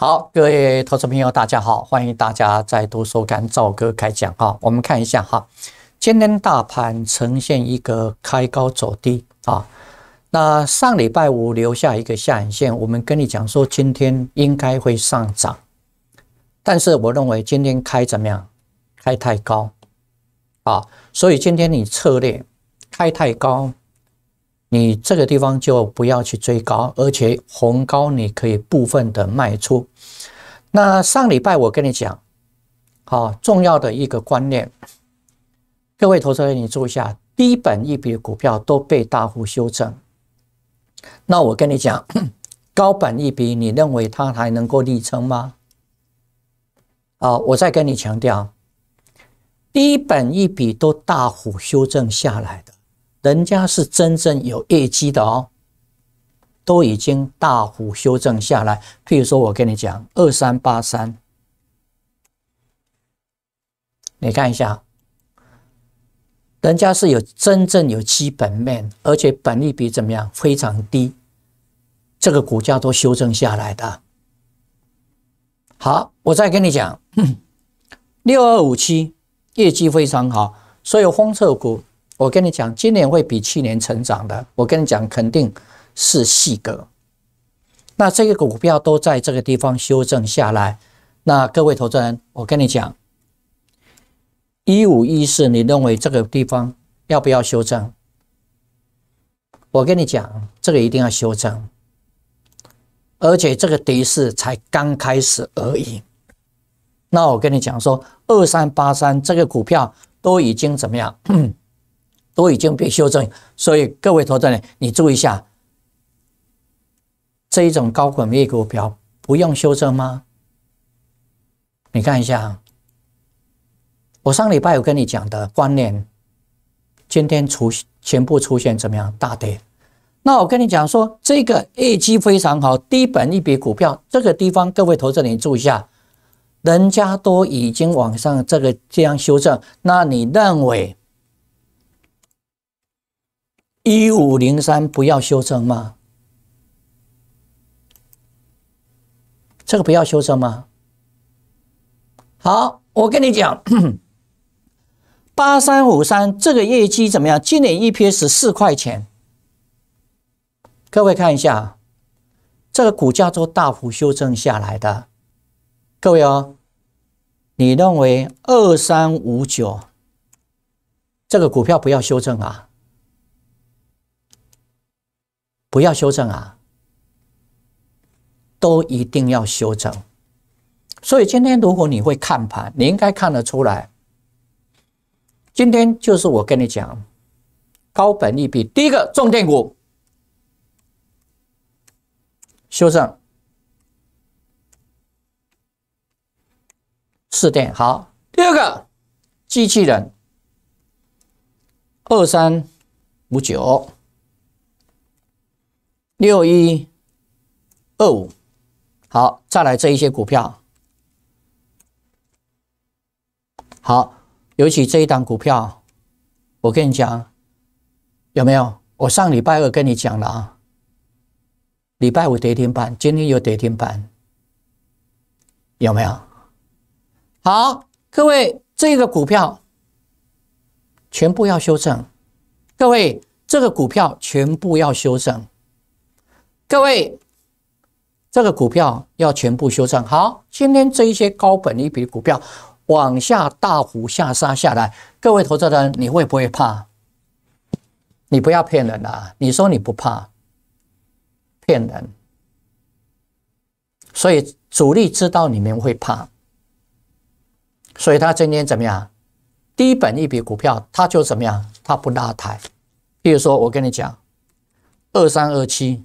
好，各位投资朋友，大家好，欢迎大家再度收看赵哥开讲哈。我们看一下哈，今天大盘呈现一个开高走低啊。那上礼拜五留下一个下影线，我们跟你讲说今天应该会上涨，但是我认为今天开怎么样？开太高啊，所以今天你策略开太高。你这个地方就不要去追高，而且红高你可以部分的卖出。那上礼拜我跟你讲，好重要的一个观念，各位投资人你注意一下，低本一笔股票都被大幅修正。那我跟你讲，高本一笔，你认为它还能够立撑吗？啊，我再跟你强调，低本一笔都大幅修正下来的。人家是真正有业绩的哦，都已经大幅修正下来。譬如说，我跟你讲，二三八三，你看一下，人家是有真正有基本面，而且本利比怎么样？非常低，这个股价都修正下来的。好，我再跟你讲，六二五七业绩非常好，所有封测股。我跟你讲，今年会比去年成长的。我跟你讲，肯定是细格。那这个股票都在这个地方修正下来。那各位投资人，我跟你讲，一五一四，你认为这个地方要不要修正？我跟你讲，这个一定要修正，而且这个跌势才刚开始而已。那我跟你讲说，二三八三这个股票都已经怎么样？都已经被修正，所以各位投资人，你注意一下，这一种高股息股票不用修正吗？你看一下，我上礼拜有跟你讲的观念，今天出全部出现怎么样大跌？那我跟你讲说，这个业绩非常好，低本一笔股票，这个地方各位投资人注意一下，人家都已经往上这个这样修正，那你认为？一五零三不要修正吗？这个不要修正吗？好，我跟你讲，八三五三这个业绩怎么样？今年 EPS 四块钱，各位看一下，这个股价都大幅修正下来的。各位哦，你认为二三五九这个股票不要修正啊？不要修正啊，都一定要修正。所以今天如果你会看盘，你应该看得出来。今天就是我跟你讲，高本利比，第一个重点股修正，四点好。第二个机器人二三五九。六一二五，好，再来这一些股票，好，尤其这一档股票，我跟你讲，有没有？我上礼拜二跟你讲了啊，礼拜五跌停板，今天又跌停板，有没有？好，各位，这个股票全部要修正，各位，这个股票全部要修正。各位，这个股票要全部修正好。今天这一些高本一笔股票往下大幅下杀下来，各位投资人，你会不会怕？你不要骗人啊！你说你不怕，骗人。所以主力知道你们会怕，所以他今天怎么样？低本一笔股票，他就怎么样？他不拉抬。比如说，我跟你讲，二三二七。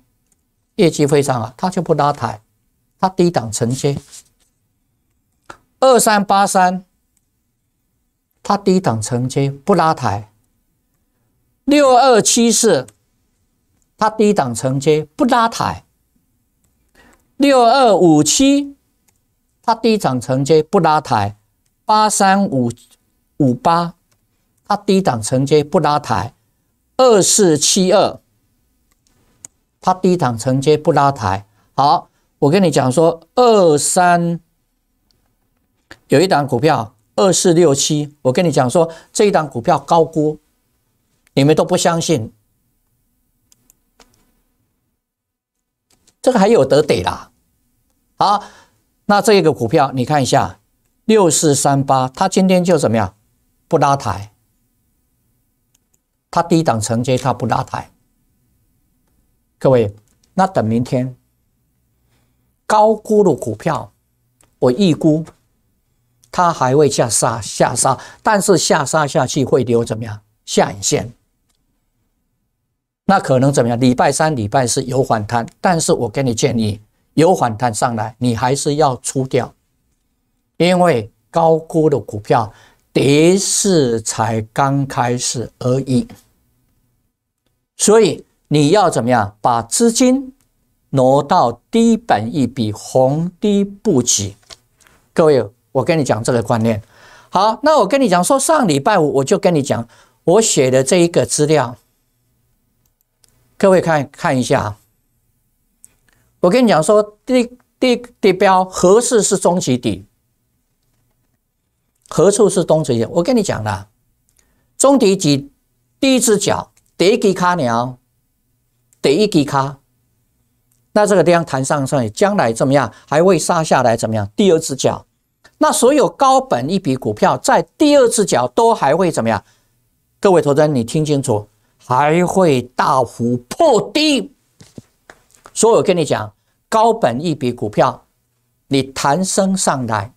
业绩非常好，它就不拉抬，它低档承接。二三八三，它低档承接不拉抬。六二七四，它低档承接不拉抬。六二五七，它低档承接不拉抬。八三五五八，它低档承接不拉抬。二四七二。它低档承接不拉抬，好，我跟你讲说，二三有一档股票二四六七，我跟你讲说这一档股票高估，你们都不相信，这个还有得得啦。好，那这个股票你看一下六四三八，它今天就怎么样？不拉抬，它低档承接，它不拉抬。各位，那等明天高估的股票，我预估它还会下杀下杀，但是下杀下去会留怎么样下影线？那可能怎么样？礼拜三、礼拜四有反弹，但是我给你建议，有反弹上来，你还是要出掉，因为高估的股票。跌势才刚开始而已，所以你要怎么样把资金挪到低本一笔红低布局？各位，我跟你讲这个观念。好，那我跟你讲说，上礼拜五我就跟你讲，我写的这一个资料，各位看看一下。我跟你讲说，低低低标合适是中极底。何处是东子眼？我跟你讲了，中底几第一只脚第一根卡鸟，得一根卡，那这个地方弹上上，将来怎么样？还会杀下来怎么样？第二只脚，那所有高本一笔股票在第二只脚都还会怎么样？各位投资人，你听清楚，还会大幅破低。所以我跟你讲，高本一笔股票，你弹升上来。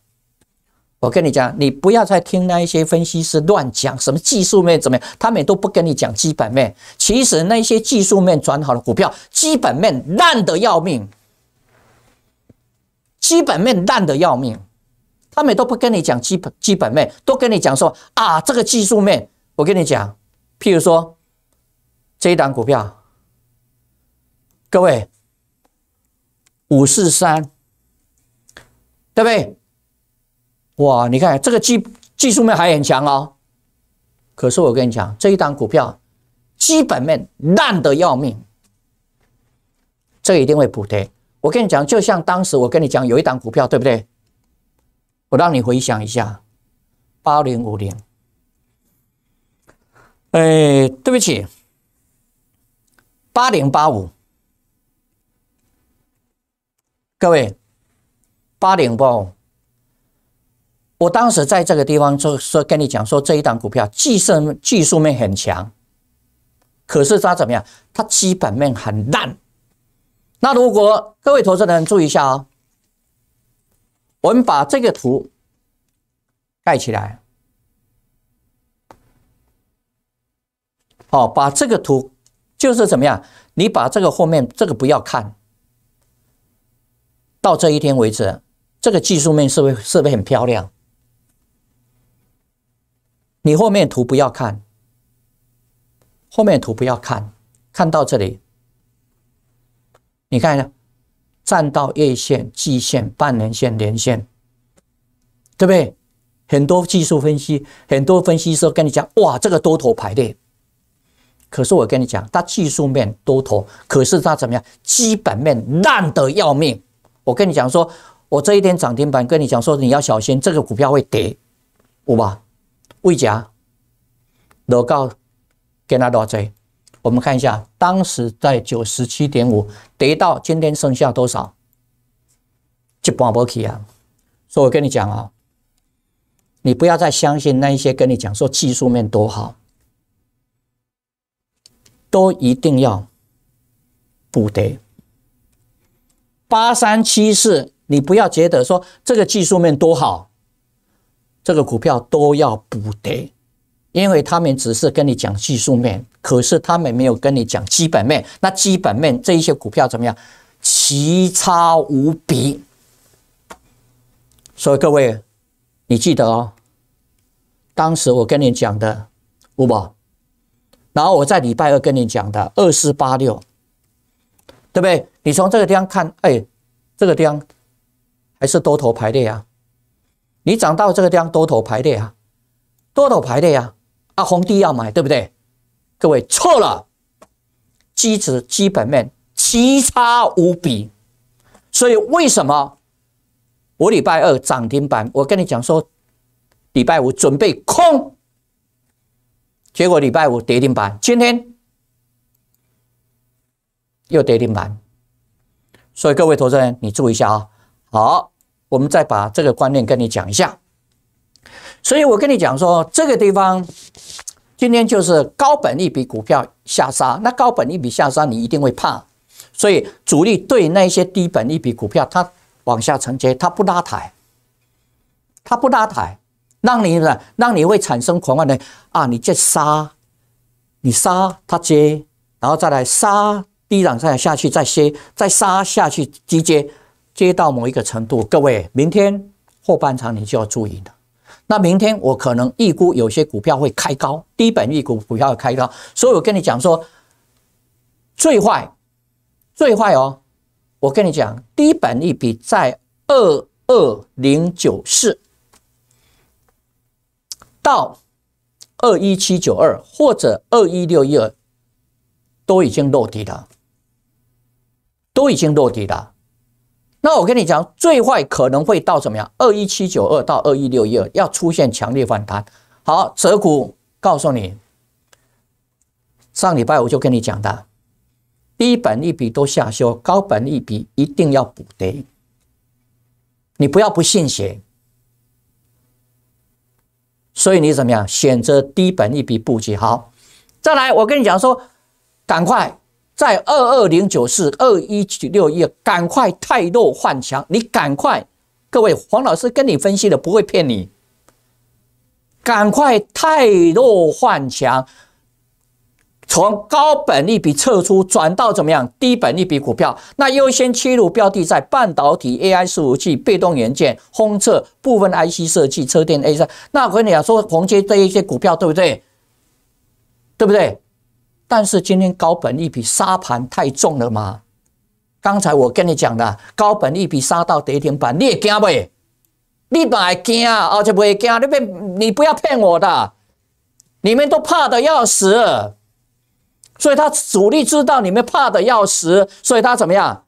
我跟你讲，你不要再听那一些分析师乱讲什么技术面怎么样，他们都不跟你讲基本面。其实那些技术面转好的股票，基本面烂的要命，基本面烂的要命，他们都不跟你讲基本基本面，都跟你讲说啊，这个技术面。我跟你讲，譬如说这一档股票，各位五四三，对不对？哇，你看这个技技术面还很强哦，可是我跟你讲，这一档股票基本面烂的要命，这一定会补跌。我跟你讲，就像当时我跟你讲有一档股票，对不对？我让你回想一下，八零五零。哎，对不起，八零八五，各位，八零八五。我当时在这个地方就说跟你讲说这一档股票技术技术面很强，可是它怎么样？它基本面很烂。那如果各位投资人注意一下哦，我们把这个图盖起来，哦，把这个图就是怎么样？你把这个后面这个不要看，到这一天为止，这个技术面是不是是不是很漂亮？你后面图不要看，后面图不要看，看到这里，你看一下，站到月线、季线、半年线、年线，对不对？很多技术分析，很多分析师跟你讲，哇，这个多头排列。可是我跟你讲，它技术面多头，可是它怎么样？基本面烂得要命。我跟你讲说，我这一天涨停板跟你讲说，你要小心，这个股票会跌，五吧？魏家，楼高跟他多少？我们看一下，当时在九十七点五，跌到今天剩下多少？一半不起啊！所以我跟你讲啊，你不要再相信那一些跟你讲说技术面多好，都一定要补跌。八三七四，你不要觉得说这个技术面多好。这个股票都要补跌，因为他们只是跟你讲技术面，可是他们没有跟你讲基本面。那基本面这一些股票怎么样？奇差无比。所以各位，你记得哦，当时我跟你讲的，五宝，然后我在礼拜二跟你讲的二四八六，对不对？你从这个地方看，哎，这个地方还是多头排列啊。你涨到这个地方多头排列啊，多头排列啊，啊，红低要买，对不对？各位错了，基值基本面奇差无比，所以为什么我礼拜二涨停板？我跟你讲说，礼拜五准备空，结果礼拜五跌停板，今天又跌停板。所以各位投资人，你注意一下啊。好，我们再把这个观念跟你讲一下。所以我跟你讲说，这个地方今天就是高本一笔股票下杀，那高本一笔下杀，你一定会怕。所以主力对那些低本一笔股票，它往下承接，它不拉抬，它不拉抬，让你呢，让你会产生狂妄的啊！你再杀，你杀它接，然后再来杀。低档再下去，再接，再杀下去，急接，接到某一个程度，各位，明天后半场你就要注意了。那明天我可能预估有些股票会开高，低本预估股票会开高，所以我跟你讲说，最坏，最坏哦，我跟你讲，低本利比在二二零九四到二一七九二或者二一六一二都已经落地了。都已经落地了，那我跟你讲，最坏可能会到怎么样？二一七九二到二一六一二要出现强烈反弹。好，择股告诉你，上礼拜我就跟你讲的，低本一笔都下修，高本一笔一定要补跌。你不要不信邪，所以你怎么样？选择低本一笔布局好。再来，我跟你讲说，赶快。在二二零九四二一九六一，赶快泰弱换强，你赶快，各位黄老师跟你分析的不会骗你，赶快泰弱换强，从高本利比撤出，转到怎么样低本利比股票，那优先切入标的在半导体、AI 服务器、被动元件、轰测部分 IC 设计、车电 A 三，那我跟你讲说黄金这一些股票对不对？对不对？但是今天高本一笔杀盘太重了吗？刚才我跟你讲的，高本一笔杀到跌停板，你也惊不？你本来惊啊，而且不会惊，你别你不要骗我的，你们都怕的要死，所以他主力知道你们怕的要死，所以他怎么样？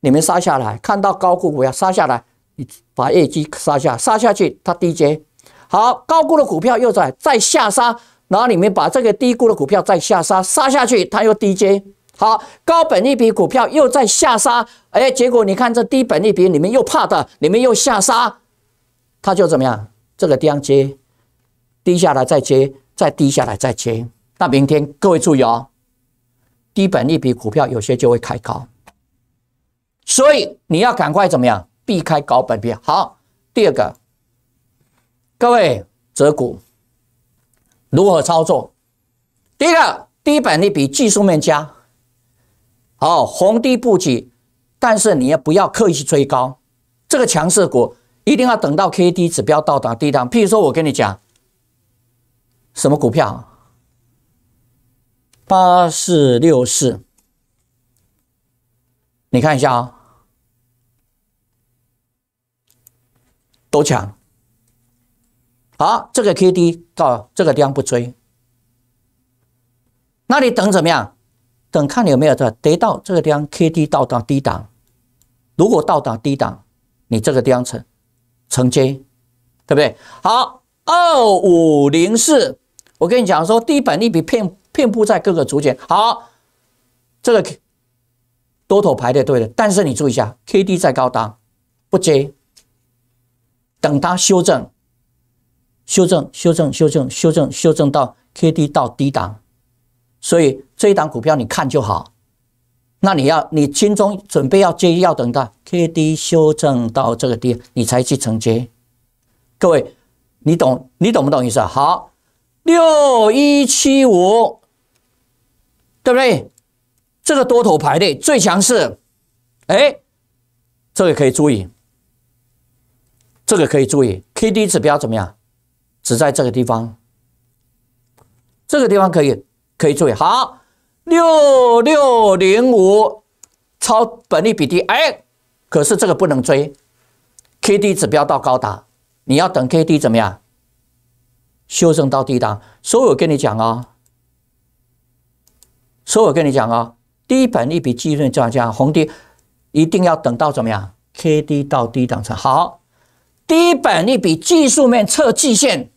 你们杀下来，看到高估股要杀下来，你把业绩杀下，杀下去，它低阶，好，高估的股票又在再下杀。然后你们把这个低估的股票再下杀，杀下去它又低接，好，高本一笔股票又在下杀，哎，结果你看这低本一笔，你们又怕的，你们又下杀，它就怎么样？这个地方接，低下来再接，再低下来再接。那明天各位注意哦，低本一笔股票有些就会开高，所以你要赶快怎么样避开高本币。好，第二个，各位择股。如何操作？第一个，低本利比技术面加，好红低布局，但是你也不要刻意去追高。这个强势股一定要等到 K D 指标到达低档。譬如说，我跟你讲，什么股票？八四六四，你看一下啊，都强！好，这个 K D 到这个地方不追，那你等怎么样？等看你有没有的得到这个地方 K D 到达低档，如果到达低档，你这个地方承承接，对不对？好，二五零四，我跟你讲说，低本利比遍遍布在各个组件。好，这个多头排列对的，但是你注意一下，K D 在高档不接，等它修正。修正，修正，修正，修正，修正到 K D 到低档，所以这一档股票你看就好。那你要，你心中准备要接，要等到 K D 修正到这个地，你才去承接。各位，你懂，你懂不懂意思？好，六一七五，对不对？这个多头排列最强势，哎，这个可以注意，这个可以注意，K D 指标怎么样？只在这个地方，这个地方可以可以注意好，六六零五超本利比低，哎，可是这个不能追，K D 指标到高达，你要等 K D 怎么样修正到低档，所以我跟你讲啊，所以我跟你讲啊，低本利比基润这样红低一定要等到怎么样？K D 到低档才好。低本利比技术面测季线，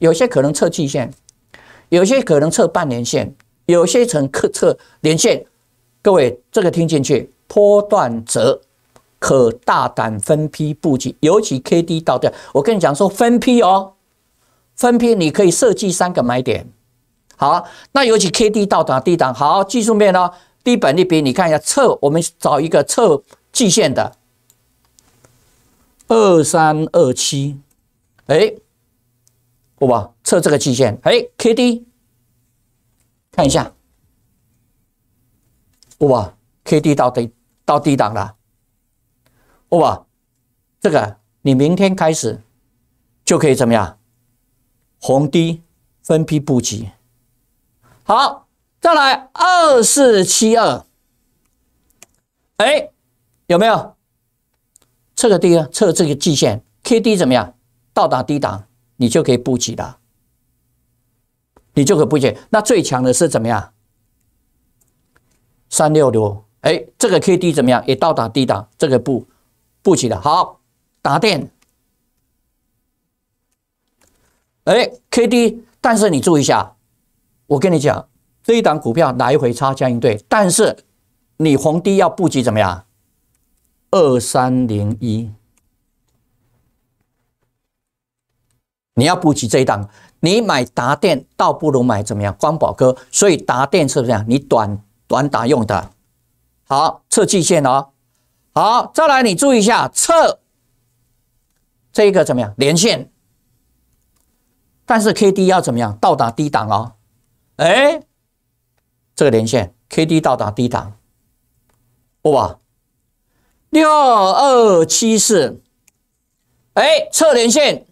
有些可能测季线，有些可能测半年线，有些层可测连线。各位这个听进去，波段则可大胆分批布局，尤其 K D 到掉，我跟你讲说分批哦，分批你可以设计三个买点。好，那尤其 K D 到达低档，好，技术面呢？低本利比，你看一下测，我们找一个测季线的二三二七，哎，好吧，测这个季线，哎，K D，看一下，好吧，K D 到低到低档了，好吧，这个你明天开始就可以怎么样？红低分批布局，好。再来二四七二，哎，有没有测个低啊？测这个季线，K D 怎么样？到达低档，你就可以布局了，你就可以布局。那最强的是怎么样？三六六，哎，这个 K D 怎么样？也到达低档，这个布布局的。好，打电，哎，K D，但是你注意一下，我跟你讲。这一档股票来回差将应对，但是你红低要布局怎么样？二三零一，你要布局这一档，你买达电倒不如买怎么样？光宝科，所以达电是不是这样？你短短打用的，好测季线哦。好，再来你注意一下测这个怎么样？连线，但是 K D 要怎么样？到达低档哦，哎。这个连线，K D 到达低档，哇，六二七四，哎，测连线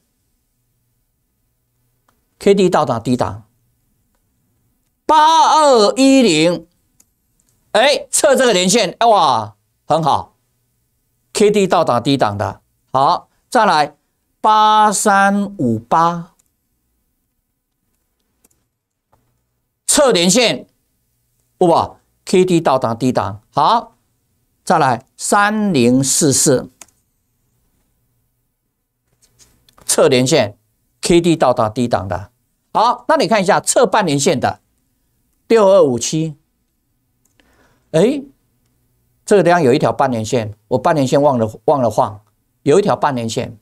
，K D 到达低档，八二一零，哎，测这个连线，哇，很好，K D 到达低档的，好，再来八三五八，测连线。哇，K D 到达低档，好，再来三零四四测连线，K D 到达低档的，好，那你看一下测半年线的六二五七，哎，这个地方有一条半年线，我半年线忘了忘了放，有一条半年线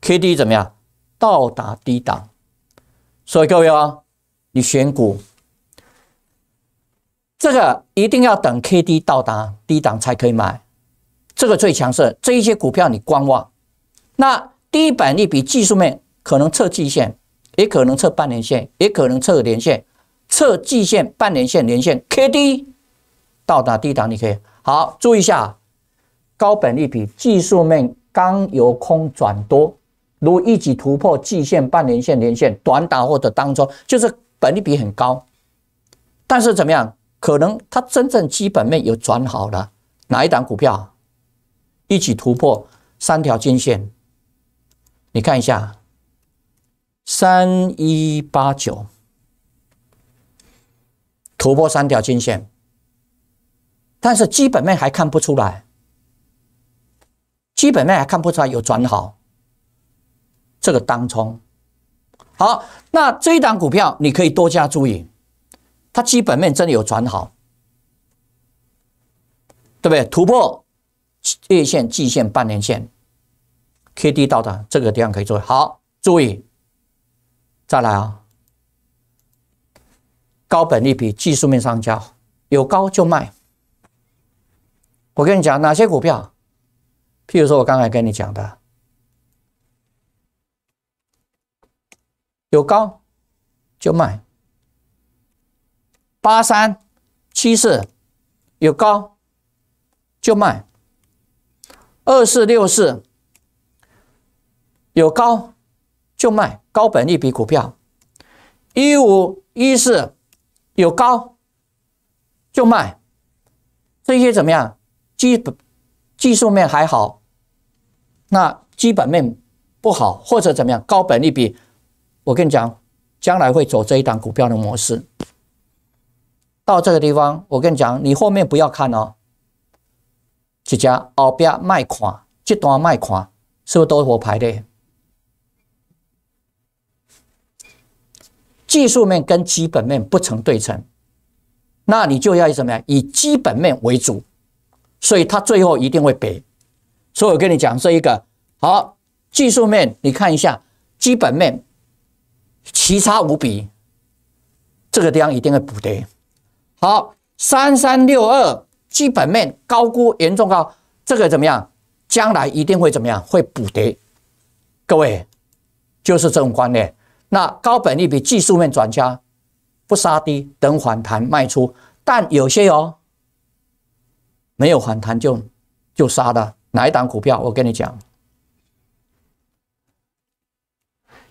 ，K D 怎么样？到达低档，所以各位啊，你选股。这个一定要等 K D 到达低档才可以买，这个最强势。这一些股票你观望。那低板利比技术面可能测季线，也可能测半年线，也可能测年线。测季线、半年线、年线，K D 到达低档你可以好注意一下。高本利比技术面刚由空转多，如一举突破季线、半年线、年线，短打或者当中就是本利比很高，但是怎么样？可能它真正基本面有转好了，哪一档股票一起突破三条均线？你看一下，三一八九突破三条均线，但是基本面还看不出来，基本面还看不出来有转好。这个当冲好，那这一档股票你可以多加注意。它基本面真的有转好，对不对？突破月线、季线、半年线，K D 到达这个地方可以做好，注意，再来啊！高本利比技术面上交，有高就卖。我跟你讲哪些股票？譬如说我刚才跟你讲的，有高就卖。八三七四有高就卖，二四六四有高就卖，高本利比股票，一五一四有高就卖，这些怎么样？基本技术面还好，那基本面不好或者怎么样？高本利比，我跟你讲，将来会走这一档股票的模式。到这个地方，我跟你讲，你后面不要看哦。一家后边卖款，这段卖款，是不是都是我排的？技术面跟基本面不成对称，那你就要以什么呀？以基本面为主，所以它最后一定会赔。所以我跟你讲这一个好技术面，你看一下基本面奇差无比，这个地方一定会补跌。好，三三六二基本面高估严重高，这个怎么样？将来一定会怎么样？会补跌。各位就是这种观念。那高本利比技术面转加，不杀低，等反弹卖出。但有些哦，没有反弹就就杀的哪一档股票？我跟你讲，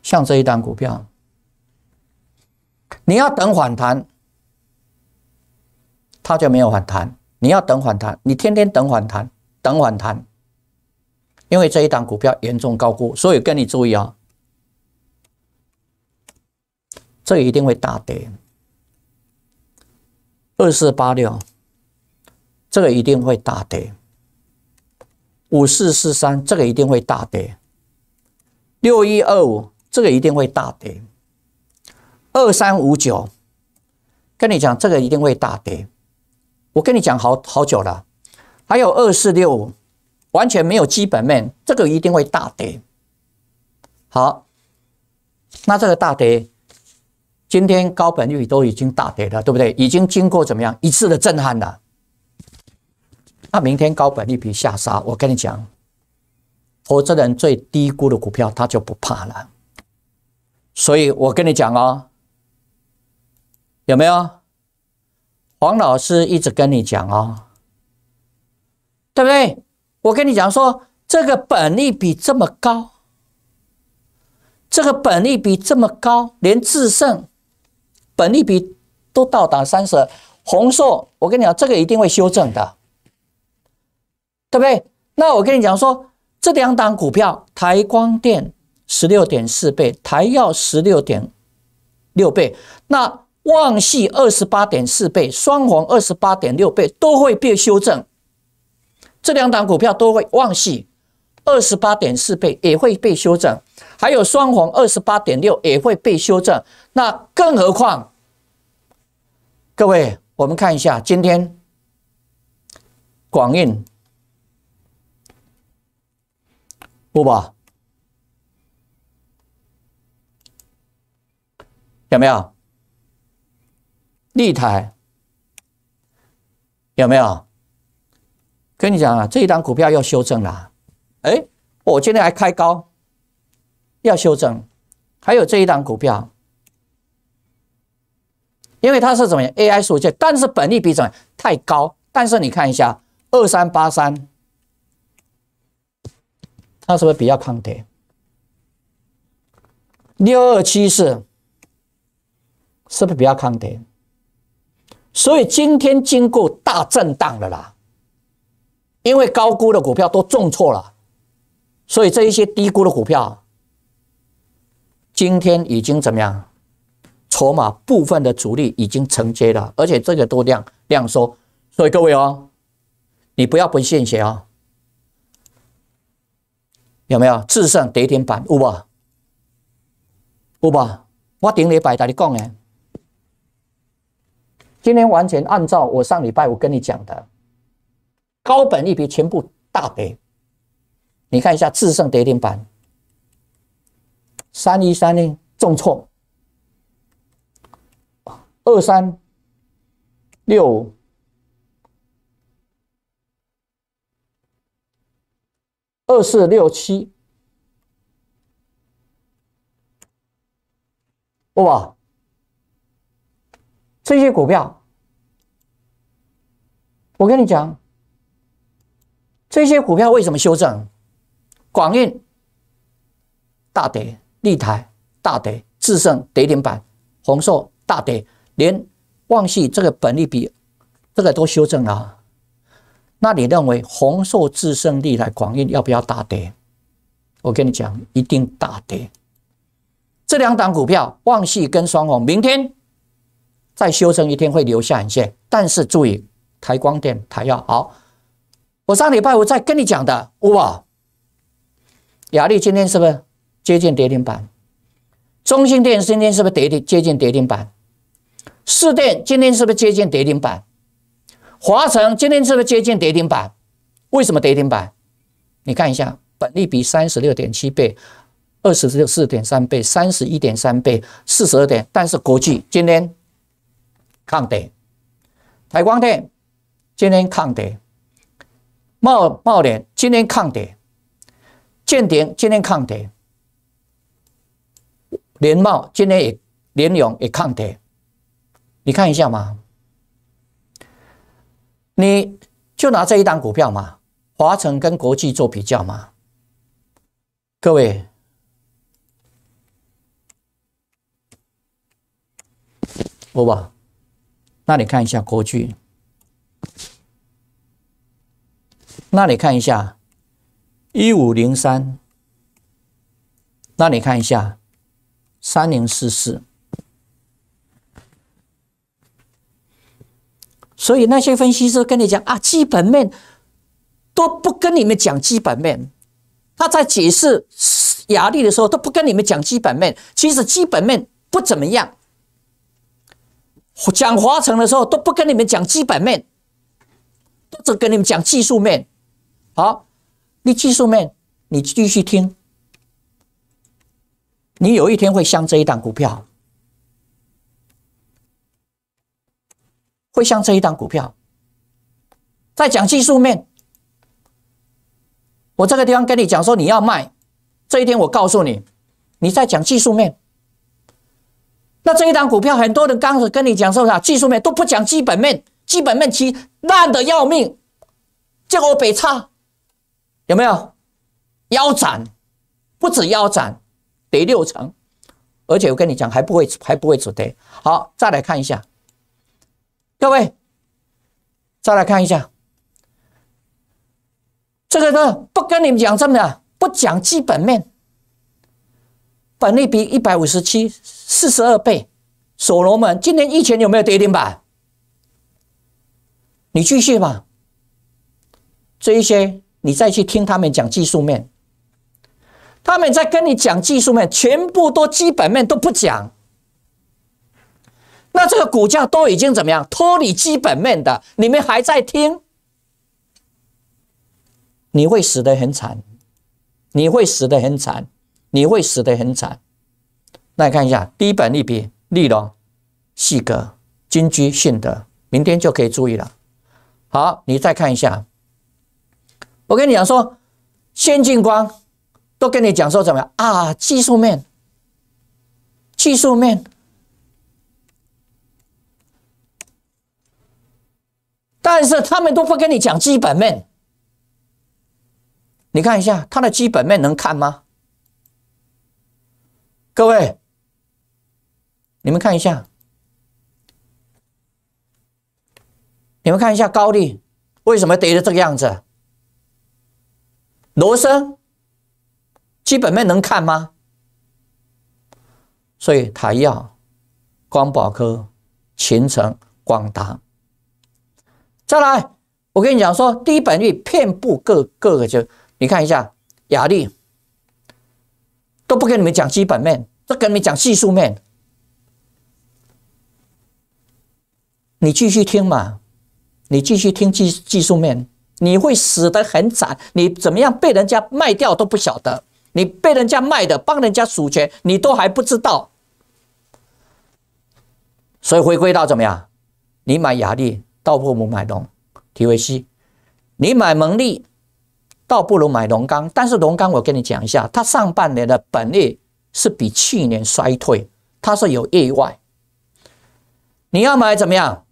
像这一档股票，你要等反弹，它就没有反弹。你要等反弹，你天天等反弹，等反弹，因为这一档股票严重高估，所以跟你注意啊。这一定会大跌，二四八六，这个一定会大跌，五四四三，这个一定会大跌，六一二五，这个一定会大跌，二三五九，跟你讲，这个一定会大跌，我跟你讲好好久了，还有二四六五，完全没有基本面，这个一定会大跌。好，那这个大跌。今天高本率都已经大跌了，对不对？已经经过怎么样一次的震撼了？那明天高本率比下杀，我跟你讲，投资人最低估的股票他就不怕了。所以我跟你讲哦，有没有？黄老师一直跟你讲哦，对不对？我跟你讲说，这个本利比这么高，这个本利比这么高，连智胜。本利比都到达三十，红硕，我跟你讲，这个一定会修正的，对不对？那我跟你讲说，这两档股票，台光电十六点四倍，台药十六点六倍，那旺系二十八点四倍，双黄二十八点六倍，都会被修正。这两档股票都会旺系二十八点四倍也会被修正。还有双红二十八点六也会被修正，那更何况，各位，我们看一下今天广运不吧？有没有？立台有没有？跟你讲啊，这一张股票要修正了。哎，我今天还开高。要修正，还有这一档股票，因为它是怎么样 AI 数据，但是本利比怎么样太高？但是你看一下二三八三，它是不是比较抗跌？六二七四是不是比较抗跌？所以今天经过大震荡了啦，因为高估的股票都重挫了，所以这一些低估的股票。今天已经怎么样？筹码部分的主力已经承接了，而且这个都量量缩，所以各位哦，你不要不信邪哦。有没有制胜跌停板？有吧？有吧？我顶礼拜跟你讲呢，今天完全按照我上礼拜我跟你讲的，高本一笔全部大跌。你看一下制胜跌停板。三一三零重挫，二三六五二四六七，哇！这些股票，我跟你讲，这些股票为什么修正？广运大跌。立台大跌，智胜跌停板，红寿大跌，连旺系这个本利比这个都修正了。那你认为红寿、智胜、立台、广运要不要大跌？我跟你讲，一定大跌。这两档股票，旺系跟双红，明天再修正一天会留下影线，但是注意台光电、台药好。我上礼拜五在跟你讲的，哇，雅丽今天是不是接近跌停板？中心电今天是不是跌停接近跌停板？市电今天是不是接近跌停板？华晨今天是不是接近跌停板？为什么跌停板？你看一下，本利比三十六点七倍，二十六四点三倍，三十一点三倍，四十二点。但是国际今天抗跌，台光电今天抗跌，茂茂联今天抗跌，建鼎今天抗跌，联茂今天也联永也抗跌。你看一下嘛，你就拿这一档股票嘛，华晨跟国际做比较嘛，各位，好吧，那你看一下国际，那你看一下一五零三，那你看一下三零四四。所以那些分析师跟你讲啊，基本面都不跟你们讲基本面。他在解释压力的时候都不跟你们讲基本面，其实基本面不怎么样。讲华晨的时候都不跟你们讲基本面，都只跟你们讲技术面。好，你技术面你继续听，你有一天会像这一档股票。会像这一档股票，在讲技术面，我这个地方跟你讲说你要卖，这一天我告诉你，你在讲技术面。那这一档股票，很多人刚才跟你讲说啥技术面都不讲基本面，基本面其烂的要命，结果北差有没有腰斩？不止腰斩，跌六成，而且我跟你讲还不会还不会止跌。好，再来看一下。各位，再来看一下，这个呢不跟你们讲这么的，不讲基本面，本利比一百五十七，四十二倍，所罗门今天一前有没有跌停板？你继续吧，这一些你再去听他们讲技术面，他们在跟你讲技术面，全部都基本面都不讲。那这个股价都已经怎么样脱离基本面的？你们还在听？你会死得很惨，你会死得很惨，你会死得很惨。那看一下低本利比，利隆、细格、金居、信德，明天就可以注意了。好，你再看一下，我跟你讲说，先进光都跟你讲说怎么样啊？技术面，技术面。但是他们都不跟你讲基本面，你看一下它的基本面能看吗？各位，你们看一下，你们看一下高丽为什么跌的这个样子？罗森基本面能看吗？所以台药、光宝科、秦城、广达。再来，我跟你讲说，低本率遍布各各个就，你看一下雅力，都不跟你们讲基本面，都跟你们讲技术面。你继续听嘛，你继续听技技术面，你会死得很惨。你怎么样被人家卖掉都不晓得，你被人家卖的，帮人家数钱，你都还不知道。所以回归到怎么样，你买雅力。倒不如买龙 TVC，你买蒙利，倒不如买龙钢。但是龙钢，我跟你讲一下，它上半年的本利是比去年衰退，它是有意外。你要买怎么样？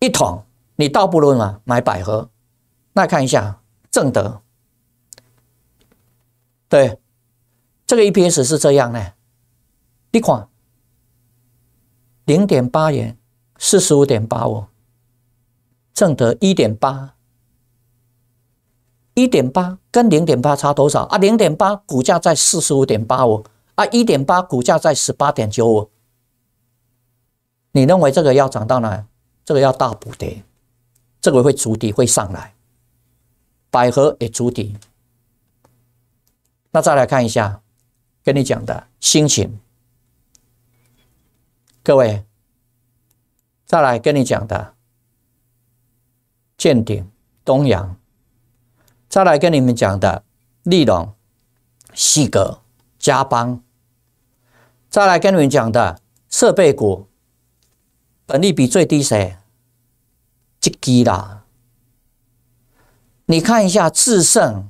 一桶，你倒不如嘛买百合。那看一下正德，对，这个 EPS 是这样呢，你看。零点八元，四十五点八五，正德一点八，一点八跟零点八差多少啊？零点八股价在四十五点八五啊，一点八股价在十八点九五。你认为这个要涨到哪？这个要大补跌，这个会筑底会上来，百合也筑底。那再来看一下，跟你讲的心情，各位，再来跟你讲的见顶东阳，再来跟你们讲的利隆、细格、嘉邦，再来跟你们讲的设备股，本利比最低谁？一基啦，你看一下智胜，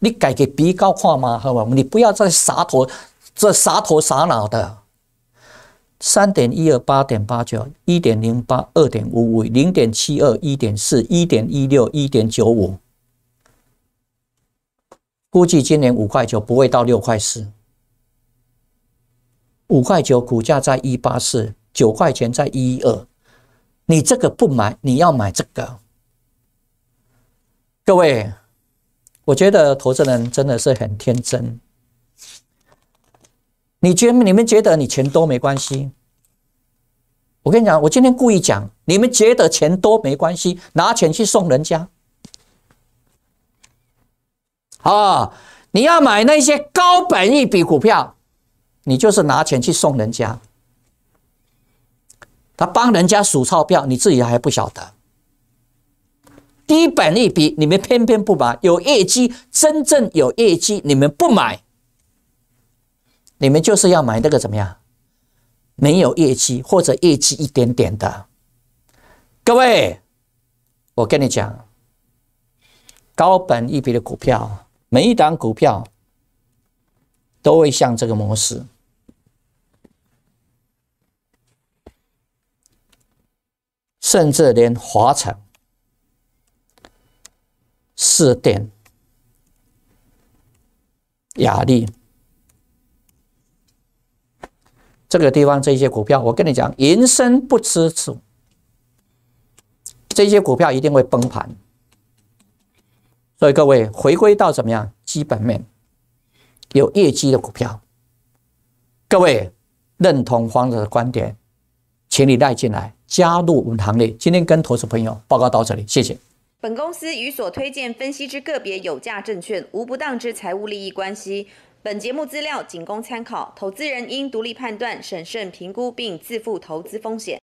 你改给比高看吗？好吧，你不要再傻头，这傻头傻脑的。三点一二八点八九，一点零八二点五五，零点七二一点四，一点一六一点九五，估计今年五块九不会到六块四，五块九股价在一八四，九块钱在一一二。你这个不买，你要买这个。各位，我觉得投资人真的是很天真。你觉你们觉得你钱多没关系？我跟你讲，我今天故意讲，你们觉得钱多没关系，拿钱去送人家。啊，你要买那些高本一笔股票，你就是拿钱去送人家。他帮人家数钞票，你自己还不晓得。低本利比，你们偏偏不买；有业绩，真正有业绩，你们不买。你们就是要买那个怎么样？没有业绩或者业绩一点点的。各位，我跟你讲，高本一笔的股票，每一档股票都会像这个模式。甚至连华晨、四电、雅力。这个地方这些股票，我跟你讲，人生不吃醋，这些股票一定会崩盘。所以各位回归到怎么样？基本面。有业绩的股票，各位认同黄总的观点，请你带进来。加入我们行列。今天跟投资朋友报告到这里，谢谢。本公司与所推荐分析之个别有价证券无不当之财务利益关系。本节目资料仅供参考，投资人应独立判断、审慎评估并自负投资风险。